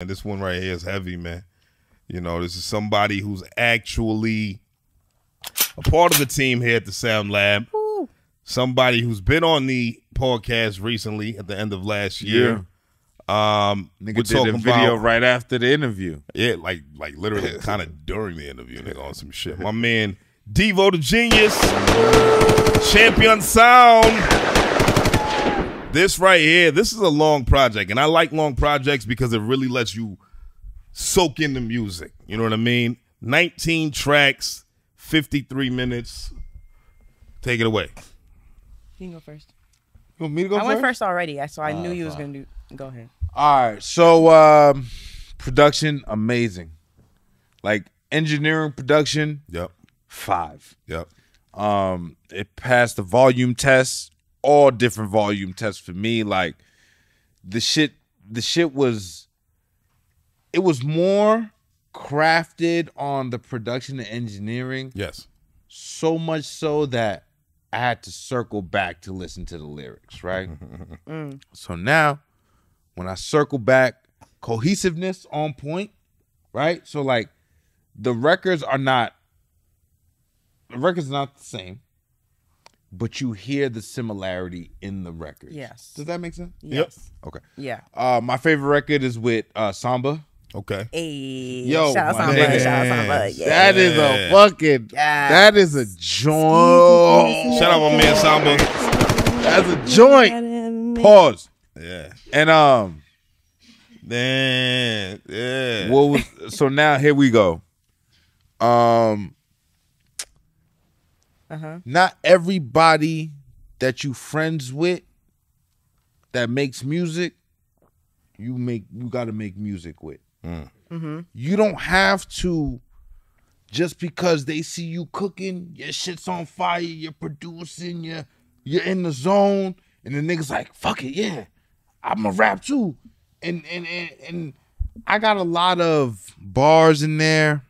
And this one right here is heavy, man. You know, this is somebody who's actually a part of the team here at the Sound Lab. Somebody who's been on the podcast recently at the end of last year. Um, Nigga we're did a video about right after the interview. yeah, like like literally kind of during the interview, nigga, on some shit. My man Deevo the Genius, Champion Sound. This right here, this is a long project, and I like long projects because it really lets you soak in the music. You know what I mean? 19 tracks, 53 minutes. Take it away. You can go first. You want me to go I first? went first already, so I Ah, knew you was gonna do. Go ahead. All right. So um production amazing. Like engineering production Yep. 5. Yep. Um it passed the volume test, all different volume tests for me like the shit the shit was it was more crafted on the production and engineering Yes. so much so that I had to circle back to listen to the lyrics, right? Mm. So now, when I circle back, cohesiveness on point, right? So like, the records are not the records are not the same, but you hear the similarity in the record. Yes. Does that make sense? Yes. Okay. Yeah. Uh, my favorite record is with uh, Samba. Okay. Hey. Yo, shout out Samba. nigga. Shout out Samba. Yeah. That is a fucking. Yes. That is a joint. Shout out my man Samba. That's a joint. Pause. Yeah. And um, Damn. Yeah. what was so now here we go. Um, Uh-huh. not everybody that you friends with that makes music, you make you got to make music with. Mm-hmm. You don't have to just because they see you cooking, your shit's on fire, you're producing, you're you're in the zone, and the niggas like, fuck it, yeah. I'm a rap too. And and and, and I got a lot of bars in there,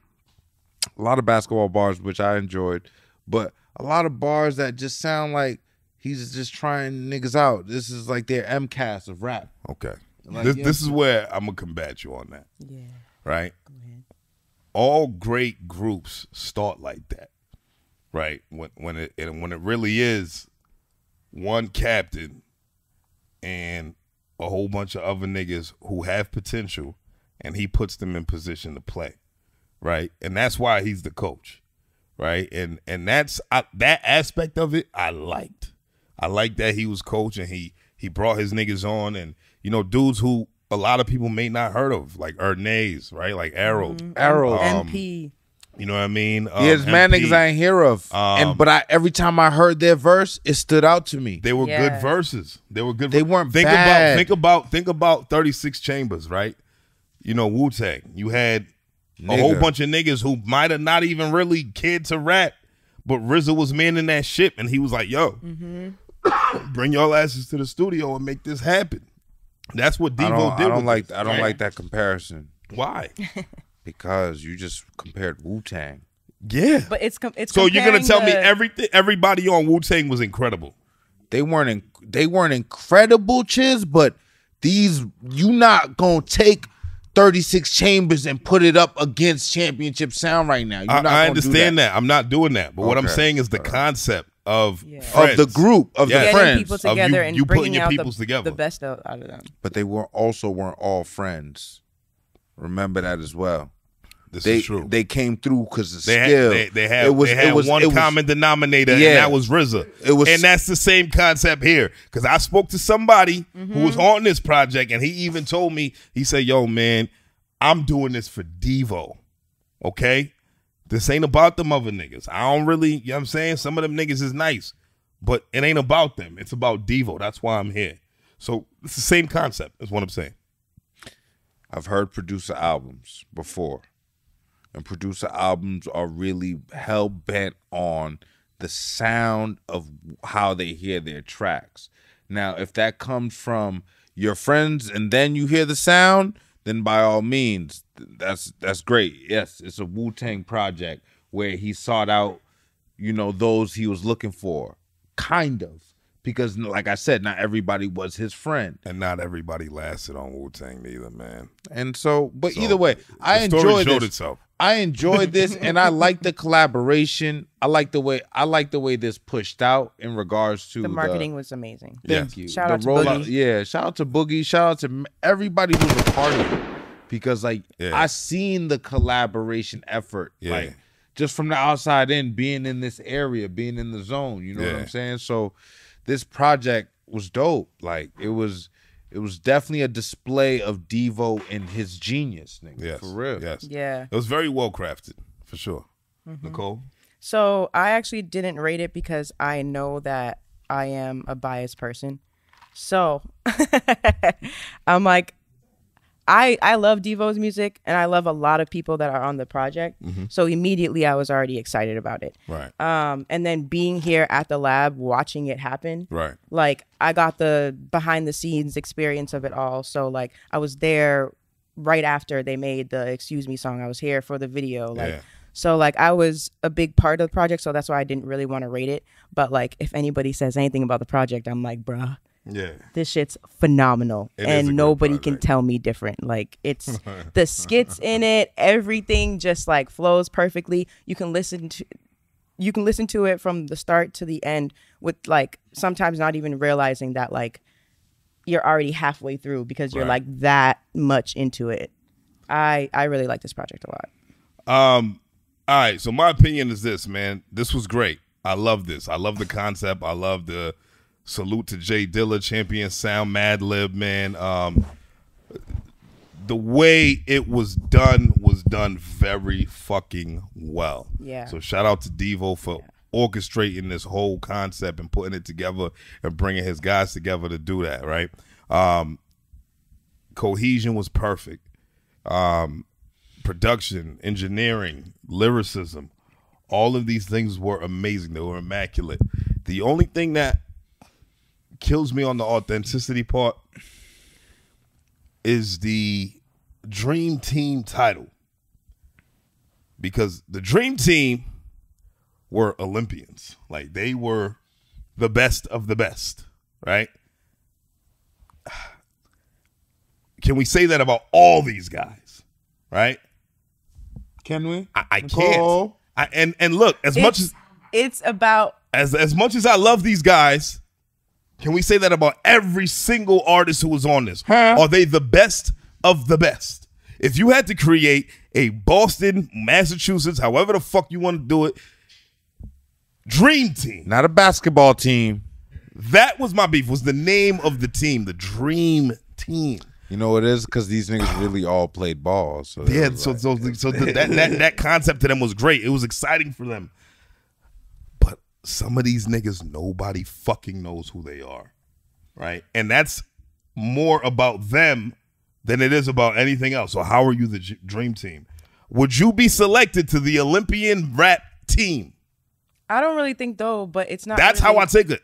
a lot of basketball bars, which I enjoyed, but a lot of bars that just sound like he's just trying niggas out. This is like their MCAS of rap. Okay. Like, this yeah. this is where I'm gonna combat you on that, Yeah. right? Go ahead. All great groups start like that, right? When when it and when it really is one captain and a whole bunch of other niggas who have potential, and he puts them in position to play, right? And that's why he's the coach, right? And and that's I, that aspect of it I liked. I liked that he was coach and he he brought his niggas on and you know dudes who a lot of people may not heard of like Ernest, right? Like Arrow. Arrow. Um, MP. You know what I mean? Um, yeah, there's mad niggas I ain't hear of. Um, and but I every time I heard their verse, it stood out to me. They were Yeah. good verses. They were good. They weren't think bad. about think about think about thirty six chambers, right? You know Wu Tang. You had a whole bunch of niggas who might have not even really cared to rap, but RZA was manning that ship, and he was like, "Yo, Mm-hmm. bring y'all asses to the studio and make this happen." That's what Deevo did. I don't with like this, I don't right? like that comparison Why? because you just compared Wu Tang. Yeah. But it's com- it's. so you're gonna comparing tell me everything? Everybody on Wu Tang was incredible. They weren't in, they weren't incredible chiz, but these you not gonna take 36 chambers and put it up against championship sound right now. You're I, not I gonna do understand that. I'm not doing that. But what I'm saying is the concept of Yeah. Of the group of Yes. the getting friends, people Of you- together and you putting bringing your out peoples the, together. the best out out of them. but they were also weren't all friends. Remember that as well. This They is true. they came through because of They skill. had, they, they had, It was- they had it was- one it was- common denominator, and that was RZA. It was- and that's the same concept here. Because I spoke to somebody who was mm-hmm. on this project, and he even told me, he said, "Yo, man, I'm doing this for Deevo. Okay, this ain't about them other niggas. I don't really, you know what I'm saying? Some of them niggas is nice, but it ain't about them. It's about Deevo. That's why I'm here. So it's the same concept. Is what I'm saying. I've heard producer albums before, and producer albums are really hell bent on the sound of how they hear their tracks. Now, if that comes from your friends and then you hear the sound, then by all means, that's that's great. Yes, it's a Wu Tang project where he sought out, you know, those he was looking for, kind of, because, like I said, not everybody was his friend, And not everybody lasted on Wu Tang either, man. and so. But So, either way, I the story enjoyed showed this. itself. I enjoyed this, and I like the collaboration. I like the way I like the way this pushed out in regards to The marketing was amazing. Thank Yes. you. Shout the out to rollout- Boogie. Yeah, shout out to Boogie. Shout out to everybody who was a part of it. Because like Yeah. I seen the collaboration effort. Yeah. Like just from the outside in, being in this area, being in the zone. You know what I'm saying? So this project was dope. Like it was it was definitely a display of Deevo and his genius, nigga. Yes. For real. Yes. Yeah. It was very well crafted, for sure. Mm-hmm. Nicole? So I actually didn't rate it because I know that I am a biased person. So I'm like, I I love Deevo's music and I love a lot of people that are on the project. So immediately I was already excited about it. Right. Um, and then being here at the lab, watching it happen, right. like I got the behind the scenes experience of it all. So like I was there right after they made the excuse me song. I was here for the video. Like Yeah. so like I was a big part of the project, so that's why I didn't really want to rate it. But like if anybody says anything about the project, I'm like, bruh, Yeah. this shit's phenomenal. It and nobody can tell me different. Like it's the skits in it, everything just like flows perfectly. You can listen to you can listen to it from the start to the end with like sometimes not even realizing that like you're already halfway through because you're Right. like that much into it. I I really like this project a lot. Um, all right. So my opinion is this, man. This was great. I love this. I love the concept. I love the salute to J Dilla, champion sound, Madlib, man. Um, the way it was done was done very fucking well. Yeah. So shout out to Deevo for orchestrating this whole concept and putting it together and bringing his guys together to do that. Right. Um, cohesion was perfect. Um, production, engineering, lyricism, all of these things were amazing. They were immaculate. The only thing that kills me on the authenticity part is the Dream Team title. Because the Dream Team were Olympians. Like they were the best of the best, right? Can we say that about all these guys? Right? Can we? I, I can't. I, and and look, as much as it's about as as much as I love these guys, can we say that about every single artist who was on this? Huh? Are they the best of the best? If you had to create a Boston, Massachusetts, however the fuck you want to do it, dream team. Not a basketball team. That was my beef. Was the name of the team, the dream team. You know what it is? Because these niggas really all played ball. So Yeah, so like- so so the, that that that concept to them was great. It was exciting for them. But some of these niggas, nobody fucking knows who they are, right? And that's more about them than it is about anything else. So how are you the J- dream team? Would you be selected to the Olympian rap team? I don't really think though, but it's not. That's really, how I take it.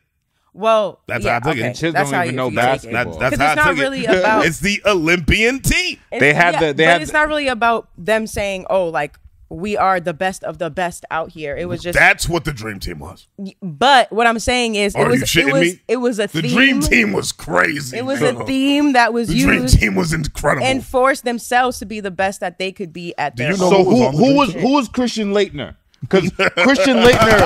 Well, That's yeah, how I took it. okay. Kids That's don't how even you- know you take it. basketball. That, that's 'Cause how it's I not really it. about- it's the Olympian team. It's- They had the- they but had it's the- not really about them saying, "Oh, like we are the best of the best out here." It was just. That's what the dream team was. but what I'm saying is, Are it was you shitting it was me? it was a The theme. dream team was crazy. It was bro. a theme that was The dream team was incredible. and forced themselves to be the best that they could be at their. you know. So who was who on the who Dream was who was Christian Laettner? Because Christian Laettner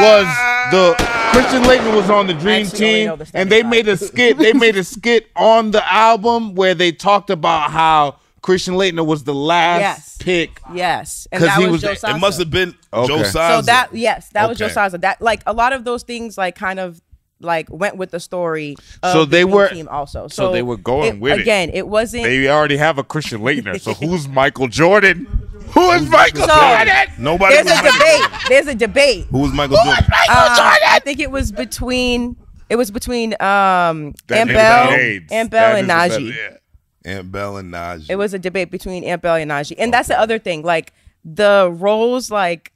was the Christian Laettner was on the Dream Team, the and they made a skit. They made a skit on the album where they talked about how Christian Laettner was the last Yes. pick. Yes, and 'Cause that he was, was- Joe it it must have been Okay. Joe So Saza. So that yes, that was Joe Okay. Saza. That like a lot of those things like kind of like went with the story. Of So they Dream were- team also. so they were going with it. again. It wasn't. They already have a Christian Laettner. So who's Michael Jordan? Who is Michael So- Jordan? Nobody there's a Michael debate. There's a debate. Who is Who was Michael Jordan? Uh, I think it was between. It was between um That Aunt nigga Bell, got AIDS. Aunt Bell That and is Najee. better- Aunt Bell and Najee. It was a debate between Aunt Bell and Najee, and that's the other thing. Like the roles like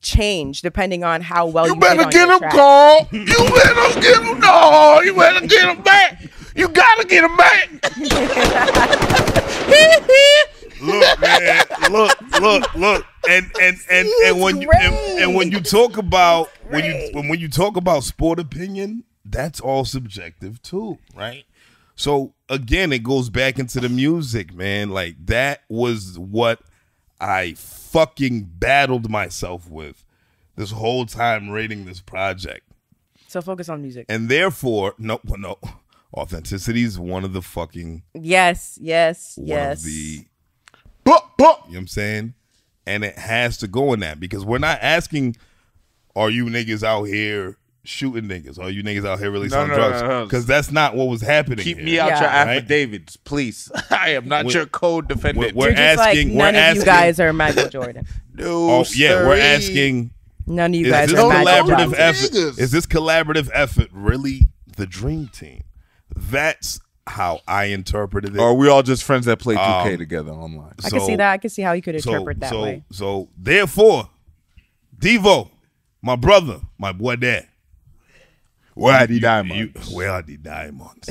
change depending on how well you, You better get him, track. You better get him. No, you better get him back. You gotta get him back. look, man, look, look, look, and and and and when you and, and when you talk about when you when, when you talk about sport opinion, that's all subjective too, right? So again, it goes back into the music, man. Like that was what I fucking battled myself with this whole time rating this project. So focus on music. And therefore, no, no, authenticity is one of the fucking Yes, yes, one yes. of the. You know what I'm saying? And it has to go in that because we're not asking, are you niggas out here shooting niggas? All you niggas out here really No, selling no, no, drugs? no, no. Because that's not what was happening. Keep here. me out Yeah. your Right? affidavits, please. I am not We're- your code We're, defendant. we're You're just asking. like we're none of asking. you guys are Michael Jordan. no, oh yeah, we're asking. None of you Is guys this are Magic collaborative Johnson. effort? Niggas. Is this collaborative effort really the dream team? That's how I interpreted it. Or are we all just friends that play 2K Um, together online? I can see that. I can see how you could so, interpret that so, way. So therefore, Deevo, my brother, my boy, dad. Where are the diamonds? you- where are the diamonds?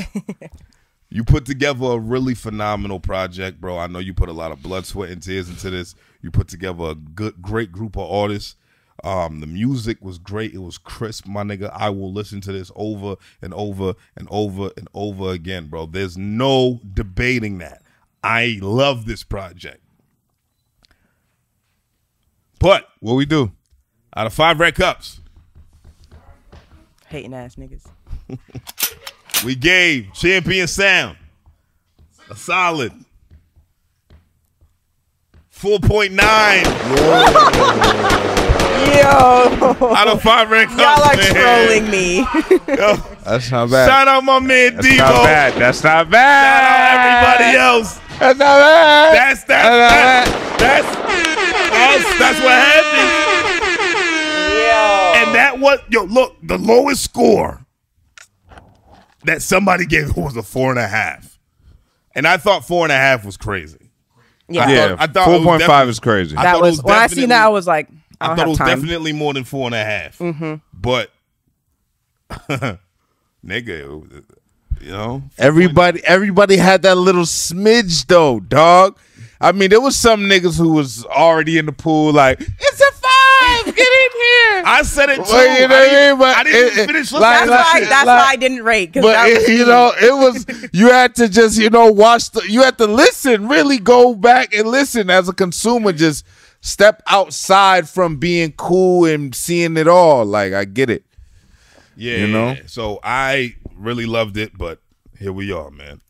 you put together a really phenomenal project, bro. I know you put a lot of blood, sweat, and tears into this. You put together a good, great group of artists. Um, the music was great. It was crisp, my nigga. I will listen to this over and over and over and over again, bro. There's no debating that. I love this project. But what we do? out of five red cups, Hating ass niggas. we gave Champion Sound a solid 4.9 Yo, out of five red cups. y'all are man. trolling me. Yo, That's not bad. shout out my man That's Deevo. not bad. That's not Shout out bad. everybody else. That's not bad. That's that's that's that's, that's, that's what happened. And that was yo, look, the lowest score that somebody gave was a four and a half. And I thought four and a half was crazy. Yeah, yeah, thought- I thought it was four point five is crazy. I that thought was, was when I seen that. I was like, I I, don't thought it was time. definitely more than four and a half. Mm-hmm. But nigga, you know, Everybody, everybody had that little smidge though, dog. I mean, there was some niggas who was already in the pool, like it's a five, get in here. I said it too. Well, you know I what I didn't, mean? But I didn't it- even it- finish like- listening. That's to why. that That's like- why I didn't rate because But that was it- you know, it was you had to just you know watch the you had to listen, really go back and listen as a consumer. Just step outside from being cool and seeing it all. Like I get it. Yeah, You know? So I really loved it, but here we are, man.